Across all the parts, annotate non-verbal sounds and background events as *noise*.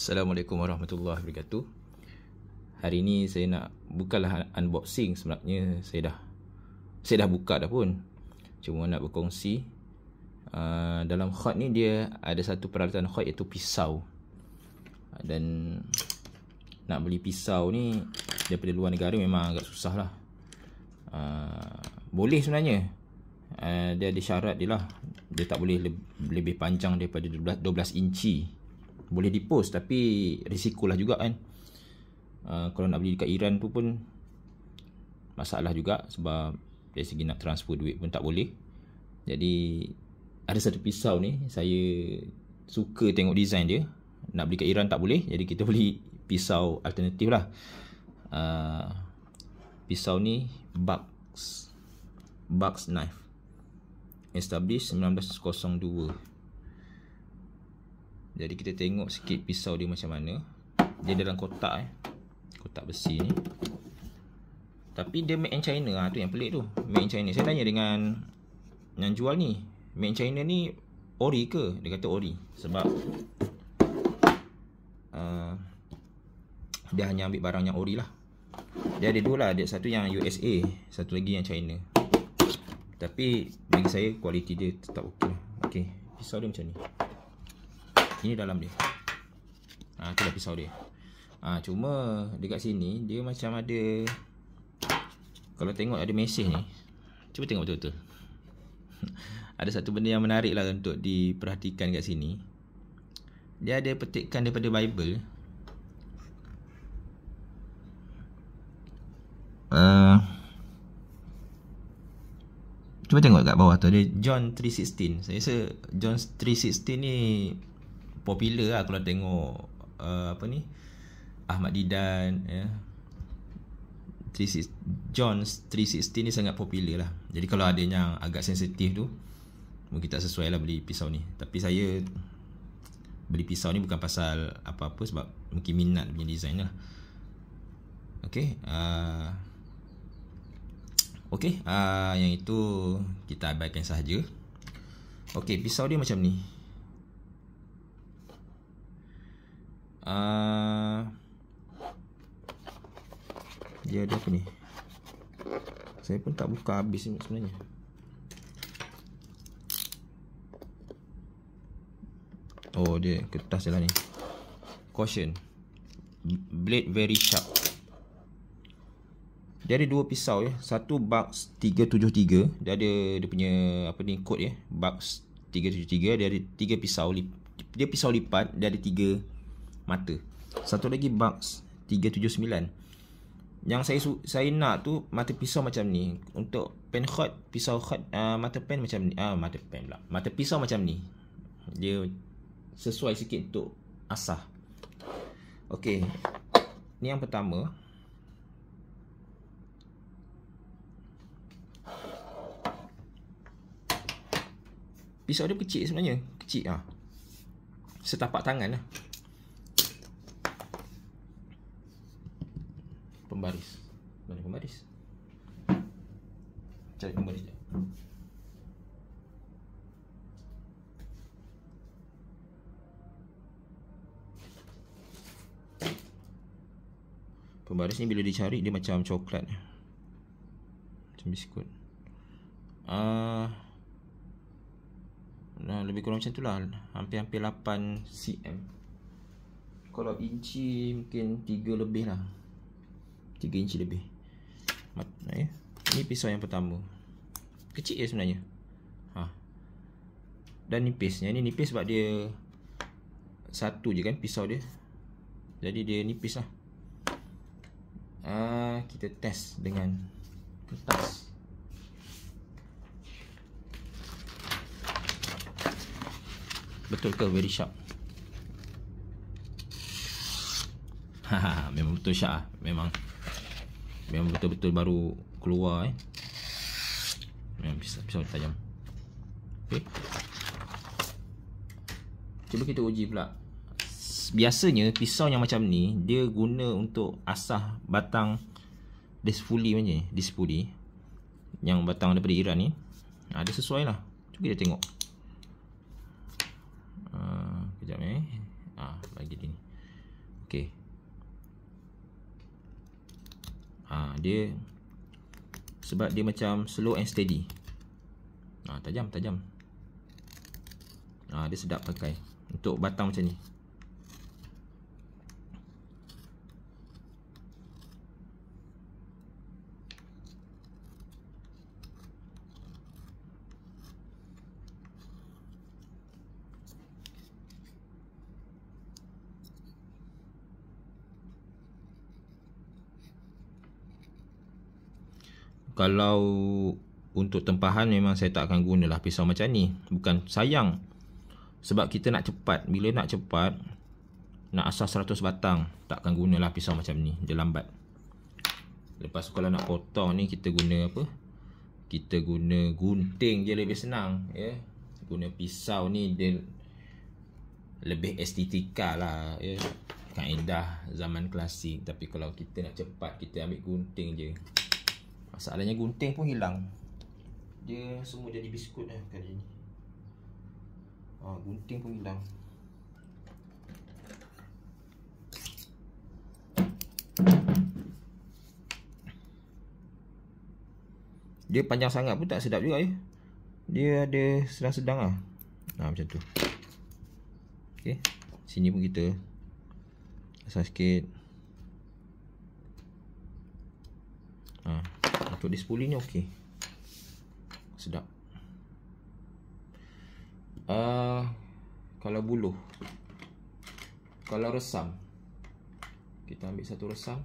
Assalamualaikum warahmatullahi wabarakatuh. Hari ni saya nak bukanlah unboxing sebenarnya saya dah saya dah buka dah pun. Cuma nak berkongsi uh, dalam hot ni dia ada satu peralatan hot iaitu pisau. Dan nak beli pisau ni daripada luar negara memang agak susah lah. Uh, boleh sebenarnya. Uh, dia ada syarat dia lah. Dia tak boleh lebih, lebih panjang daripada 12, 12 inci boleh dipost tapi risikolah juga kan. Uh, kalau nak beli dekat Iran tu pun masalah juga sebab dari segi nak transfer duit pun tak boleh. Jadi ada satu pisau ni saya suka tengok design dia. Nak beli kat Iran tak boleh jadi kita beli pisau alternatif lah. Uh, pisau ni Bugs Bugs knife. Established 1902 jadi kita tengok sikit pisau dia macam mana. Dia dalam kotak eh. Kotak besi ni. Tapi dia made in China ah tu yang pelik tu. Made in China. Saya tanya dengan yang jual ni, made in China ni ori ke? Dia kata ori sebab uh, dia hanya ambil barang yang ori lah. Dia ada dua lah, ada satu yang USA, satu lagi yang China. Tapi bagi saya kualiti dia tetap okey. Lah. Okey, pisau dia macam ni. Ini dalam dia. Ha, Itu dah pisau dia. Ha, Cuma dekat sini Dia macam ada Kalau tengok ada mesej ni Cuba tengok betul-betul. *laughs* Ada satu benda yang menarik lah Untuk diperhatikan kat sini. Dia ada petikan daripada Bible. Uh, Cuba tengok kat bawah tu Ada John 3.16 Saya rasa John 3.16 ni popular lah kalau tengok uh, apa ni Ahmad Didan ya. Yeah. John's 360 ni sangat popular lah. Jadi kalau ada yang agak sensitif tu mungkin tak sesuai lah beli pisau ni. Tapi saya beli pisau ni bukan pasal apa-apa sebab mungkin minat punya design lah. Okay. Uh, okay. Uh, yang itu kita abaikan sahaja. Okay. Pisau dia macam ni. Uh, dia ada apa ni? Saya pun tak buka habis sebenarnya. Oh dia kertas je lah ni. Caution. Blade very sharp. Dia ada dua pisau ya. Satu box 373 dia ada dia punya apa ni code ya. Box 373 dia ada tiga pisau dia pisau lipat. Dia ada tiga mata. Satu lagi box 379. Yang saya saya nak tu mata pisau macam ni. Untuk pen hot, pisau hot uh, mata pen macam ni. Ah uh, mata pen pula. Mata pisau macam ni. Dia sesuai sikit untuk asah. Okey. Ni yang pertama. Pisau dia kecil sebenarnya. Kecil ah. Setapak tangan lah. Pembaris. Mana pembaris. Cari pembaris dia. Pembaris ni bila dicari dia macam coklat. Macam biskut. Uh, Nah, lebih kurang macam tu lah. Hampir-hampir 8 cm Kalau inci mungkin 3 lebih lah 3 inci lebih. Ya. Ini pisau yang pertama. Kecil je sebenarnya. Ha. Dan nipis Yang ni nipis sebab dia Satu je kan pisau dia. Jadi dia nipis lah. Ha, Kita test dengan Kertas. Betul ke very sharp? Haha, *laughs* memang betul ah. Memang Memang betul-betul baru keluar eh. Memang pisau, pisau tajam. Okey. Cuba kita uji pula. Biasanya pisau yang macam ni dia guna untuk asah batang disfuli macam ni, disfuli yang batang daripada Iran ni. Ha, dia sesuai lah. Cuba kita tengok. Uh, kejap eh. Ah, bagi dia ni. okey ha dia sebab dia macam slow and steady. Ha tajam tajam. Ha dia sedap pakai. Untuk batang macam ni kalau untuk tempahan memang saya tak akan gunalah pisau macam ni. Bukan sayang. Sebab kita nak cepat. Bila nak cepat nak asas 100 batang tak akan gunalah pisau macam ni. Dia lambat. Lepas tu kalau nak potong ni kita guna apa? Kita guna gunting je lebih senang ya. Guna pisau ni dia lebih estetika lah ya. Kaedah zaman klasik tapi kalau kita nak cepat kita ambil gunting je Masalahnya gunting pun hilang. Dia semua jadi biskut lah kali ni. Ha, Gunting pun hilang. Dia panjang sangat pun tak sedap juga ya. Dia ada sedang-sedang lah. Ha, Macam tu. Okay Sini pun kita. Asal sikit untuk display ni okey. Sedap. Uh, kalau buluh. Kalau resam. Kita ambil satu resam.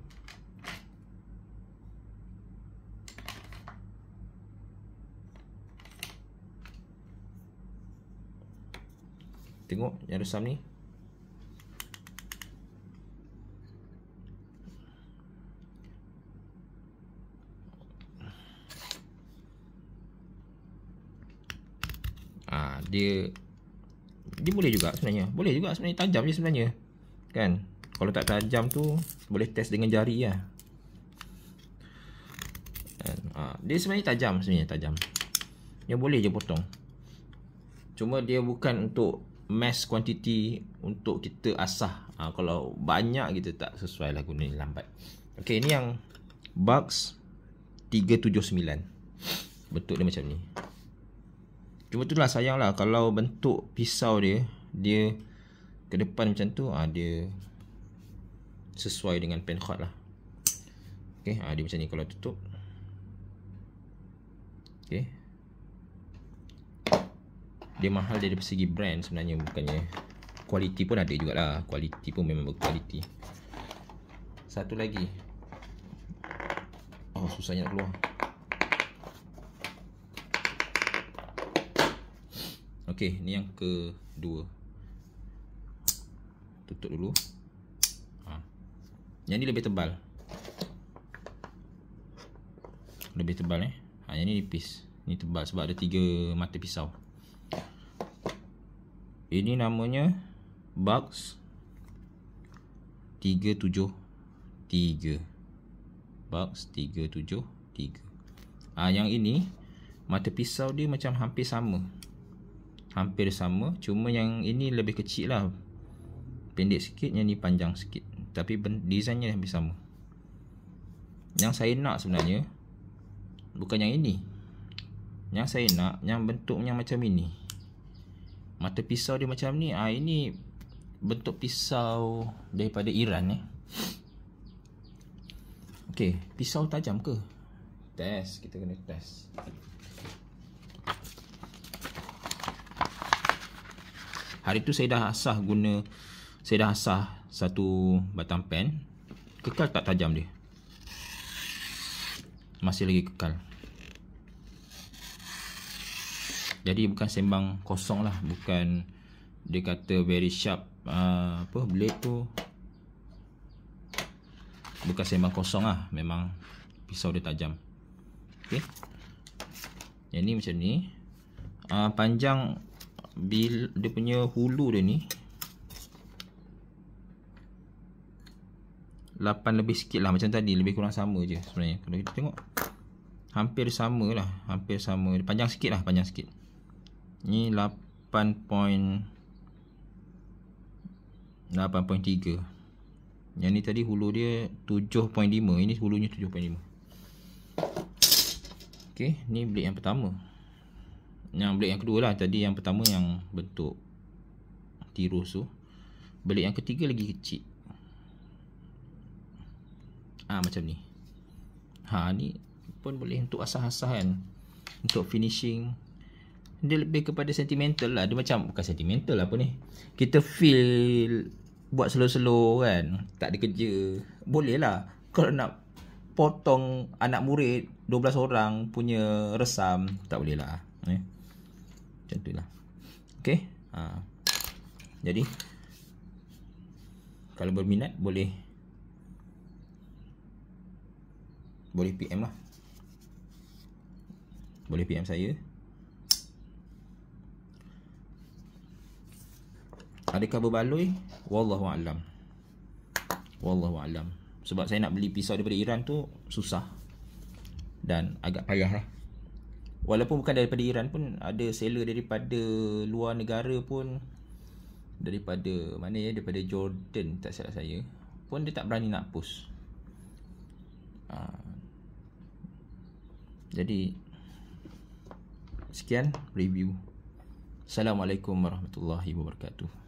Tengok yang resam ni dia dia boleh juga sebenarnya. Boleh juga sebenarnya tajam je sebenarnya. Kan? Kalau tak tajam tu boleh test dengan jari lah. Ha, dia sebenarnya tajam sebenarnya tajam. Dia boleh je potong. Cuma dia bukan untuk mass quantity untuk kita asah. Ha, kalau banyak kita tak sesuai lah guna ni lambat. Okey, ni yang Bugs 379. Bentuk dia macam ni. Cuma tu lah sayang lah kalau bentuk pisau dia dia ke depan macam tu ah dia sesuai dengan pen lah. Okey, ah dia macam ni kalau tutup. Okey. Dia mahal dari segi brand sebenarnya bukannya kualiti pun ada jugalah. Kualiti pun memang berkualiti. Satu lagi. Oh, susahnya nak keluar. Okey, ni yang kedua. Tutup dulu. Ha. Yang ni lebih tebal. Lebih tebal eh. Ha, yang ni nipis. Ni tebal sebab ada tiga mata pisau. Ini namanya Bugs 373. Bugs 373. Ah ha, yang ini mata pisau dia macam hampir sama hampir sama cuma yang ini lebih kecil lah. Pendek sikit yang ni panjang sikit. Tapi desainnya hampir sama. Yang saya nak sebenarnya bukan yang ini. Yang saya nak yang bentuknya macam ini. Mata pisau dia macam ni ah ini bentuk pisau daripada Iran eh. Okey, pisau tajam ke? Test, kita kena test. Hari tu saya dah asah guna Saya dah asah Satu batang pen. Kekal tak tajam dia? Masih lagi kekal. Jadi bukan sembang kosong lah Bukan Dia kata very sharp uh, Apa blade tu. Bukan sembang kosong lah Memang Pisau dia tajam. Okay Yang ni macam ni. Uh, Panjang bil dia punya hulu dia ni 8 lebih sikit lah. Macam tadi lebih kurang sama je sebenarnya. Kalau kita tengok hampir sama lah. Hampir sama. Panjang sikit lah panjang sikit. Ni 8 point 8.3 Yang ni tadi hulu dia 7.5 Ini hulunya 7.5 Okay Ni blade yang pertama Yang blade yang kedua lah Tadi yang pertama yang bentuk Tirus tu. Blade yang ketiga lagi kecil. Ah Macam ni. Ha ni pun boleh untuk asah-asah kan. Untuk finishing. Dia lebih kepada sentimental lah. Dia macam Bukan sentimental apa ni. Kita feel Buat slow-slow kan. Tak ada kerja. Boleh lah. Kalau nak Potong Anak murid 12 orang Punya resam Tak boleh lah eh? Macam tu lah Okay ha. Jadi Kalau berminat Boleh Boleh PM lah Boleh PM saya Adakah berbaloi? Wallahu alam. Wallahu alam. Sebab saya nak beli pisau daripada Iran tu susah. Dan agak payah lah. Walaupun bukan daripada Iran pun ada seller daripada luar negara pun daripada mana ya daripada Jordan tak salah saya pun dia tak berani nak post. Ha. Jadi sekian review. Assalamualaikum warahmatullahi wabarakatuh.